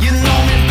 You know me